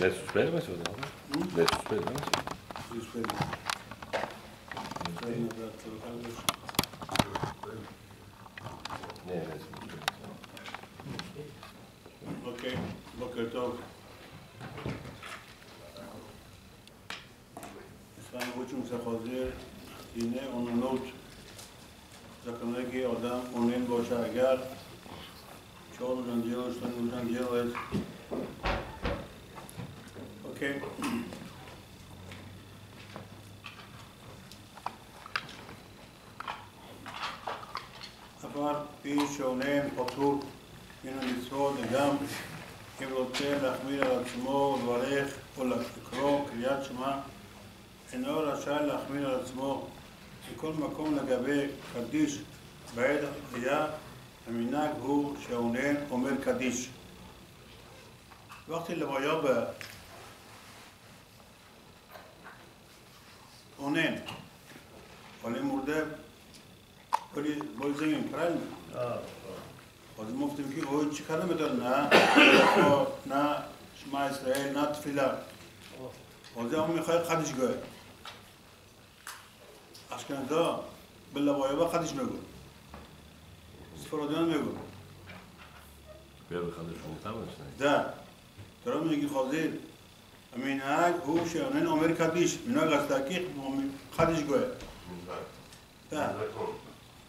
Le suspende, se vediamo. Le suspende, Suspende. Suspende da trovare. Ne, ne, Ok, boker tov. İslam hükümse hazır. Yine onun not zakındaki adam onun başa eğer çoğu zaman diyor, üstünden diyor, אוקיי. אבל פי שאונן פטור מן המצוות וגם אם רוצה להחמיר על עצמו ולברך או לקרוא קריאת שמע, אינו רשאי להחמיר על עצמו בכל מקום לגבי קדיש בעת התחייה, המנהג הוא שהאונן אומר קדיש. وقتی لوایا به اونن ولی مرده ولی بای زمین پرل از مفتیم که اوی چی کاره میدار نه نه شما اسرائیل نه تفیلا از هم می‌خوای خدش گوه اشکنزا به لوایا با خدش میگو سفرادیان میگو بیا بخواد شما تماش ده ترا میگی خازیر منهج המנהג הוא שאינני אומר קדיש, מנהג הסתכיך חדיש גואל.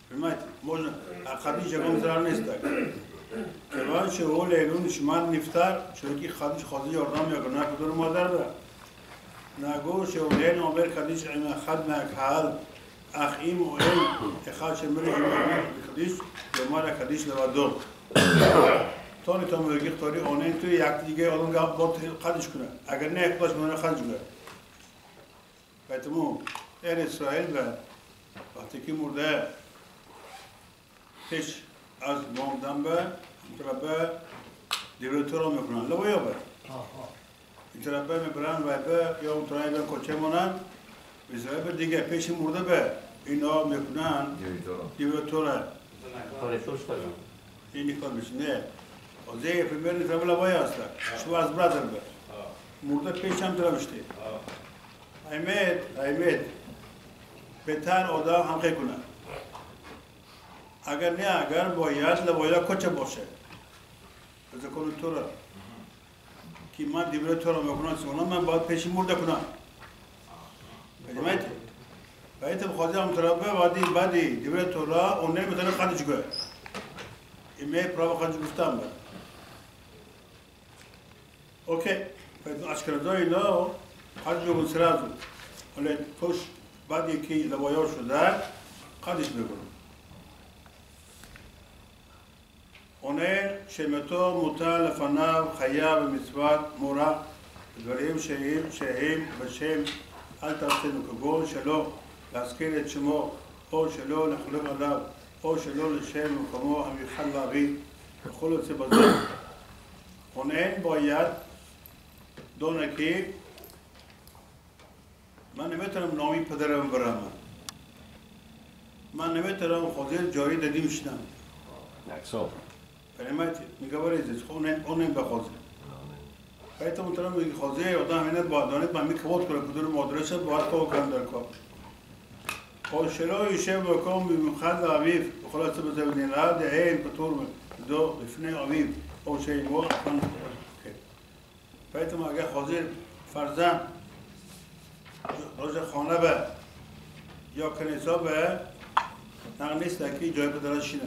понимаете, можно החדיש גם זה הנסתק. כיוון שהוא לעילוי נשמר נפטר, שלקי חדיש חוזי אורנם יגונה כדור מודרדה. נהגו שאוליין אומר קדיש עם אחד מהקהל, אך אם אוליין אחד שמרי שמאמין בקדיש, יאמר הקדיש לבדו. تو تو میگی طوری اونین توی یک دیگه آدم گفت با خدش کنه. اگر نه اخلاص منو خدش کنه. بایتمو این اسرائیل به وقتی که مرده پیش از مامدن به متربه دیولتور رو می‌کنن. لبا یا به؟ متربه می‌برن و به یا اون ترایی به کچه مانن به دیگه پیش مرده به. اینا می‌کنن. دیولتوره این میکن میشه نه. Ozeye primeiro trabalha boiasta. Şuvaz brother be. Murda peşem travişti. Ahmet, Ahmet. بهتر آدم هم خیلی کنه اگر نه اگر باید لباید کچه باشه از کنه تو را که من دیبره تو را می‌کنم سونا من باید پیشی مرده کنم بدیمت باید بخوادی هم طرفه بعدی بعدی دیبره تو را اونه می‌تونه خدش گوه ایمه پرا خدش گفتم Okay, поэтому Ашкарадо и Лао отживу сразу. Але тош бади ки лавайошу, да, кадиш бегуру. עונה שמתו מוטל לפניו חיה במצוות מורה דברים שהם, שהם בשם אל תעשינו כגון שלא להזכיר את שמו או שלא לחלוק עליו או שלא לשם במקומו המיוחד להביא וכל יוצא בזה. עונן בו יד دونه که من نمی‌تونم نامی پدرم برم. من نمی‌تونم خودیر جایی دادیم شدم. نکسو. فهمت میگه برید اونین اونین به خوزه باید مطلب میگه خوزه آدم اینه با دانید من میکوات کنه کدور مدرسه باید تو کن در کار. و شلو یشه بکن بمخد عویف خلاصه بزبنین رد این پتور دو بفنه عویف. او شیء بایدم اگر حاضر فرزن روز خانه به یا کنیسا به نقل نیست که جای پدرش شینه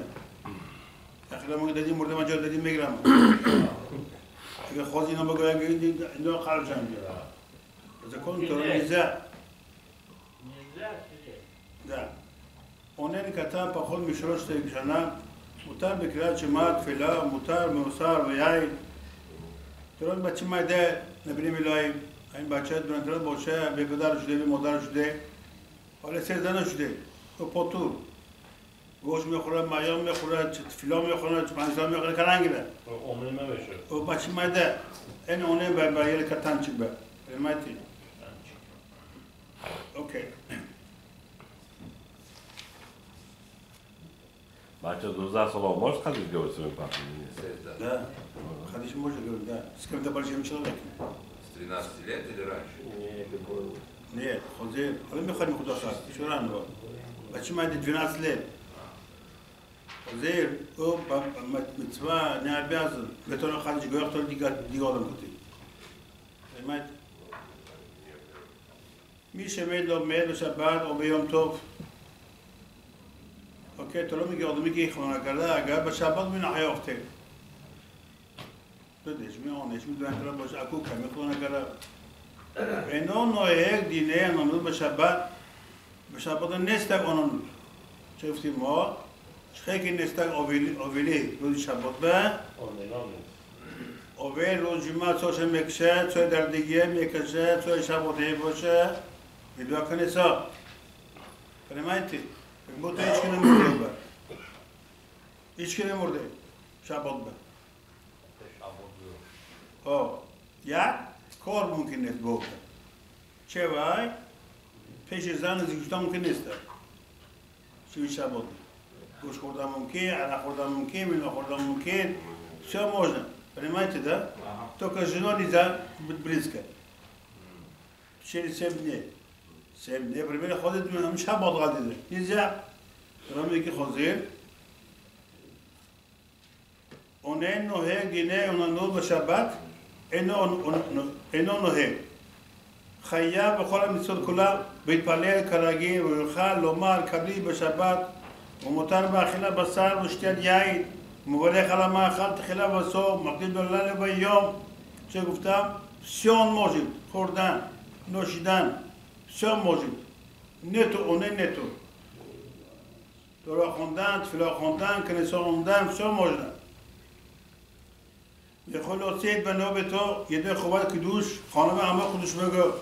اخیرا ما دادیم مرده من جای دادیم می‌گیرم اگر خواست اینا بگویم که اینا خرج هم بیاره از کن تو رو نیزه ده اونین کتن پا خود میشرشت کشنه متر بکرد چه مرد فیلا متر موسر و یعی دران بچه مایده نبینیم الهی این بچه دران باشه به پدر شده به مادر شده. حالا سه زن شده. و پاتور گوش می‌خوره مایام می‌خوره فیلا می‌خوره پنسا می‌خوره کرنگیره عمره نبشه و بچه مایده این اونه به برایل کتن چی به مایتی اوکی. Значи до засола може да ходиш говори своим папой? Да. Ходишь можно говорить, да. С кем-то большим человеком. С 13 лет или раньше? Не, Нет, Нет, ходи. А мы ходим куда еще рано было. Почему это 12 лет? Хозир, о, мецва не обязан, который ходишь, говорит, кто диголом кути. Понимаете? מי שלומד לומד בשבת או ביום טוב اوکی تو میگه آدمی که خونه کرده اگر به شبات می نحیا افته تو دیش می آنش می دوان کرده باشه اکو کمی خونه کرده اینا نوع یک دینه نامدو به شبات به شبات نیست آنان چه افتیم ما خیلی نیست اولی اولی روز شبات به اولی روز جمعه چوش میکشه چوی در دیگه میکشه چوی شباته باشه بدو کنیسا понимаете Как будто içki ne murdu var. İçki ne murdu? Şabat be. O. Ya, kor mümkün n'est bu. Çevay, peşi zanı zikuştan mümkün n'est. Şu şabat. Гуш хурда мумкин, ара хурда мумкин, вино хурда мумкин. Все можно. Понимаете, да? Только с женой нельзя быть близко. Через 7 дней. Se ne primeiro José tu não chama o gado dele. E já não me que José Onen noheg ine onanu בשבת, אינו נוהג. חייב בכל המצוות כולם, והתפלל כרגיל, ויוכל לומר קבלי בשבת, ומותר באכילה בשר ושתיית יין, ומברך על המאכל תחילה וסוף, מקדיש בלילה וביום, שגופתם סיון מוז'יל, חורדן, נושידן. سه موجود. نه تو اونه نه تو تورا خوندن تفلا خوندن کنیسا خوندن سم موجودن به خلاصه بنا به تو یه یده خوبت کدوش خانم همه خودش بگو.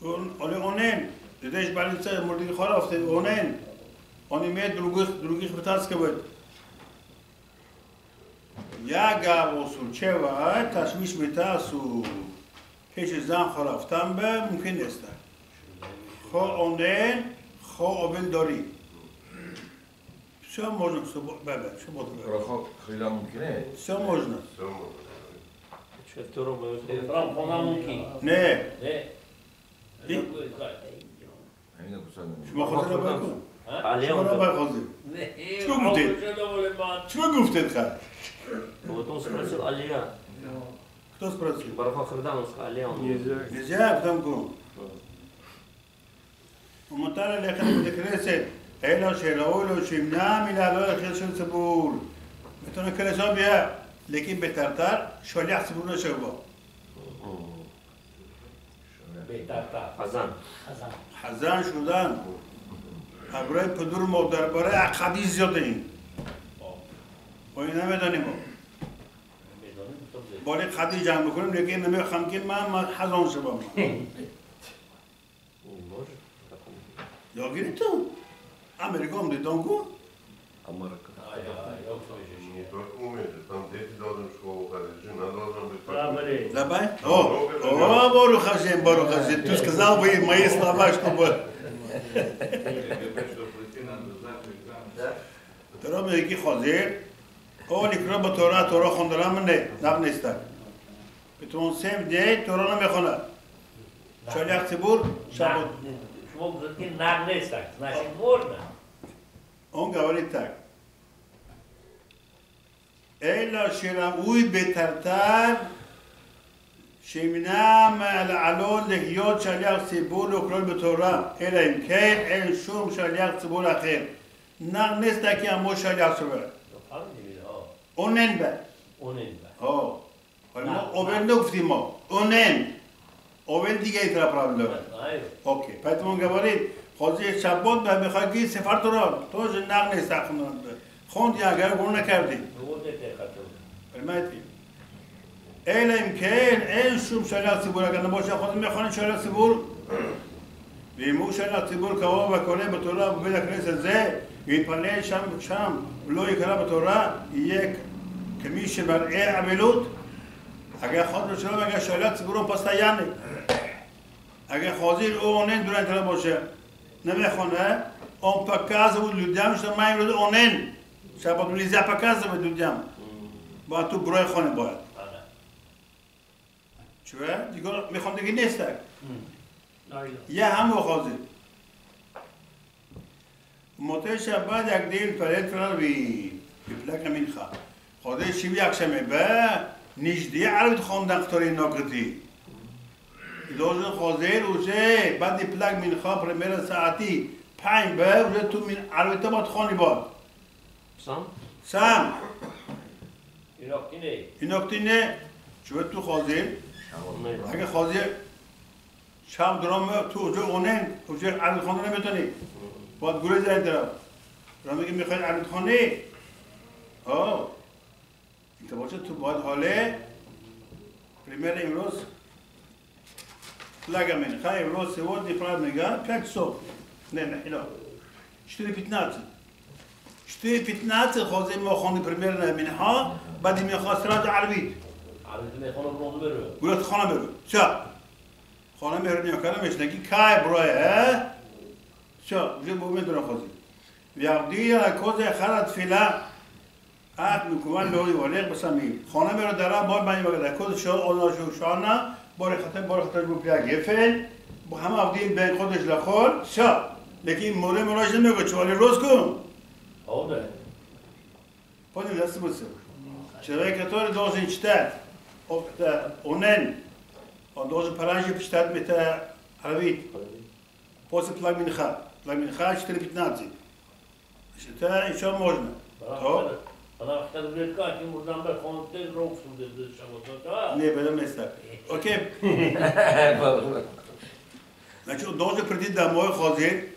اون آلی اونین. بلی بلیسه مردی خوار افته اونین. اونی می دروگیخ دروگیخ بتاس که بود. یا گاوسو چه وای تشمیش میتاسو پیش زن خرافتن به ممکن نیستن خو اونن خو آبل داری. سه موزن سه بله سه موزن خو خیلی ممکنه. سه موزن سه موزن چطور بود؟ فرام خونه ممکن. نه. نه. شما خود را بکن شما را بخوزیم چما گفتید؟ چما گفتید خر؟ تو سپرسیل علیا кто спросил? Барахов Хриданов, Алия. Нельзя. Нельзя, потому что ומותר ללכת לבית הכנסת, אלא שראוי לו שימנע מלעלות לחיר של ציבור. ותונו כלסוביה, להקים בטרטר, שולח ציבור לשבו. חזן. חזן شدن همراه پدر ما درباره عقدی زیاد این و این نمی‌دانیم باری قدی אנחנו יכולים להגיד, نمی‌خوام חמקין, מה החזון شدم догиритон америкон дидон гӯ Америка. А, я, я утверждение. Как умеете, там дети должны в школу ходить, жена должна быть покойной. Давай. О, о, Бору Хашем, Бору Хашем, ты сказал бы мои слова, чтобы... Тарабы яки хозер, о, ликро ба Тора, Тора хондара мне, нам не стак. Потому сем дней Тора нам не хонда. Чоляк Цибур, Шабот. Шмок закинь на так, значит можно. Он говорит так. אלא שראוי בטרטר שימנע מעלות להיות שליח ציבור לקרוא בתורה, אלא אם כן אין שום שליח ציבור אחר. נכנס דקי עמו שליח ציבור. אונן בה. אונן. או. עובד לא גפתימו. אונן. עובד דיגה איתרא פרמדור. אוקיי, פתאום גברית, חודש שבות בחגי ספר תורה, תוז'ן נכנס אחנו. חונתי אגב, הוא נקבתי. הבנתי. אלא אם כן, אין שום שאלה ציבור, הגנבות של החוזים יכולים שאלה ציבור. ואם הוא שאלה ציבור קרוב הכולל בתורה ובבית הכנסת זה, יתפלל שם ושם, ולא יקרא בתורה, יהיה כמי שמראה עמלות, اگر خود رو چرا اگر شایلت برو پس یعنی اگر خوزیر او اونین دوران تلا باشه. نمی‌خونه. اون پکاز بود لودیم شده من این اونین شاید با دولیزی پکاز بود لودیم با تو بروی خونه باید. چوه؟ دیگر می‌خوام دیگه نیستک یه هم بخوزی موتای شبت یک دیل تولیت فرن بی. بی بلک نمین خواه. خوزی شیوی اکشمه نجدی عربیت خواندن قطاری ناکتی دوز خازی روشه بعد پلک من خواه پرمیر ساعتی پنج به روشه تو من عربیت باد خانی باد. Sam? سم. ایراکی نه. این نکته نه. چوه تو خازی Ne? اگه خازی شب درام تو اوجه اونن اوجه عربیت خواندن نمی‌تونی. باید گروه زنی دارم دارم میگه می‌خواید عربیت خانی آه. باشه تو باید حاله پریمیر امروز لگه من خواهی امروز سواد دیفرار میگه پنج صبح نه نه اینا چطوری پیتناتی چطوری پیتناتی خوازی ما خوندی پریمیر نه ها بعدی می‌خواست راج عربی عربی می‌خوانم برونده برو خانه برو چا خانه برو نیا کنم اشنگی کای برای اه چا بجه بو میدونه خوزی ویابدی کوز خرد فیلا ات میکوان لوی ولیق بسمی خانه برو درا بار بانی بگده کوز شو اونا شو شانا بار خطر بار خطر بو پیا گفن با همه افدین بین خودش لخور چا لیکن موره مراج نمیگه چوالی روز کن آوده Pode ler você. Человек, должен читать от э, онен, он должен пораньше читать это арабит. После плагминха. Плагминха 4.15. Это еще можно. То? Bana vakti Anahtarı verdi açın buradan bak konser yoksun dedi Şabat'a. Ne böyle mesle. Okej. Znači od dođe priti da moj hozi,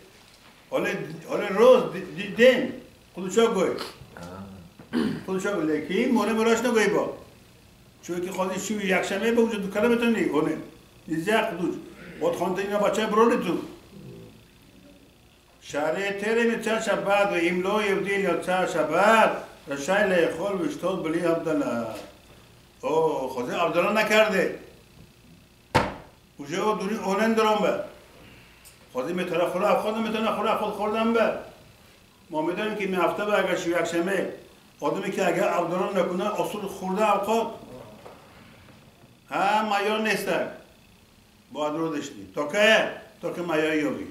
ole ole roz den, kuluça goy. کلشا بوده که این مونه براش نگوی با چون که خودی شوی یک شمه با وجود کلمه تو نگونه نیزه خدوش بود خانده اینا بچه برو تو شهره تره می چه شبت و ایملو یودیل یا چه شبت رشای لیخول و اشتاد بلی عبدالله. او خواهی عبدالله نکرده. اوجه او دونی اونن درام به خواهی می‌تونه خوره خود می‌تونه خوره خود خوردم به ما می‌دونیم که می هفته به اگر شوی یک شمه آدمی که اگر عبدالله نکنه اصول خورده اوقات ها مایار نیستن. باید رو داشتی تا که تا که مایار یابی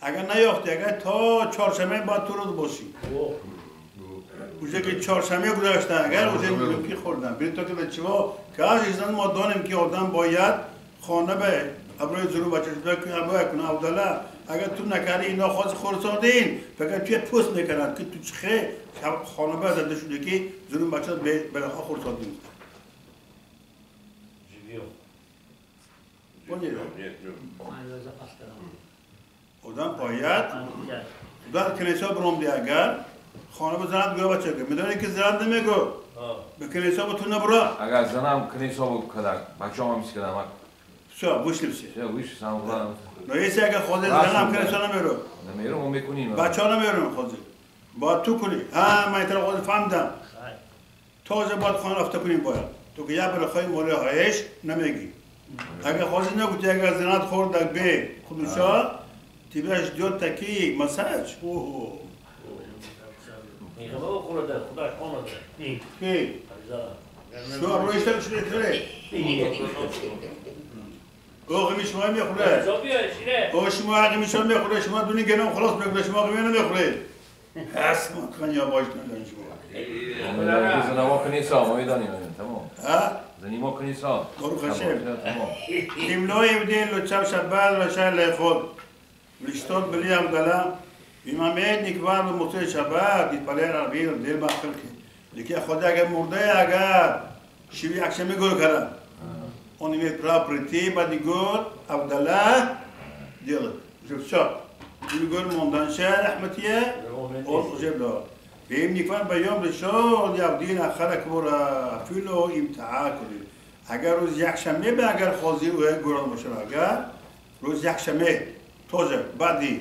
اگر نیافتی اگر تا چهارشنبه باید تو رو باشی. اوجه که چهارشنبه گذاشته اگر اوجه میگم که خوردن. برید تا که به چوا که از ایزن ما دانیم که آدم باید خانه به ابروی زرو بچه شده که ابروی کنه. عبدالله اگر تو نکردی اینا خواست خورسادین فقط توی پست می‌کنن که تو چخه خانه به زده شده که زرو بچه به nie. Ayla zapastıram. آدم باید. در کلیسا برام دی اگر خانه به زنت گوه بچه که. می‌دونی که زنت نمیگو. به کلیسا به تو نبرا. Agar zanam knesa bu kadar, bacham ham iskadam. شو بوش لبسی. bu iş sen ulan نویسی اگر خود زنم کلیسا نمیرو. nemiyorum o mekunino. بچه ها نمیرون خود باید تو کنی. ها من ایتر خود فهمدم. تازه باید خانه رفته کنی باید. تو که یه برای خواهی موله هایش نمیگی. اگر خواهی نگوتی اگر زنت خورد به خودشا. تیبش دیوت تکی مساج اوه. にかばをこれだよ、答えこのだよ。いい。いい。あれだ。לא, כן. לא, אבל לא השתמשו בכלי. אורך משמועים יכולה. אורך שמוע אורך משמועים יכולה, שמוע דוני גנום חלוס בגלל שמוע רימנו יכולה. אסמו תכני הבוי שלנו לשמוע. זה נמוך כניסה, מה ידעני להם, תמור. אה? זה נימוק כניסה. ברוך השם. אם לא יהודי לא צו שבת רשאי לא לאכול ולשתות בלי המגלה имамедник вару мутечаба дитпалера вил дилба хилки лики ходи агар мурдае агар шиви акшами гӯр кард он имеет право прийти ба дигор абдалла делать жуксо дигор монданша рахматия он уже дод. ואם נקבע ביום ראשון יעבדין אחר הקבורה, אפילו אם טעה כולל. אגר רוז יחשמה באגר חוזי הוא גורל משה אגר, רוז יחשמה, תוזר, בדי.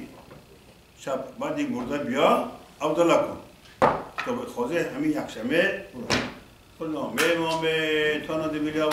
شب بعدی مرده بیا عبدالله کن تو خوازی همین یک شنبه برو خدا می ما به تانا دی بیا و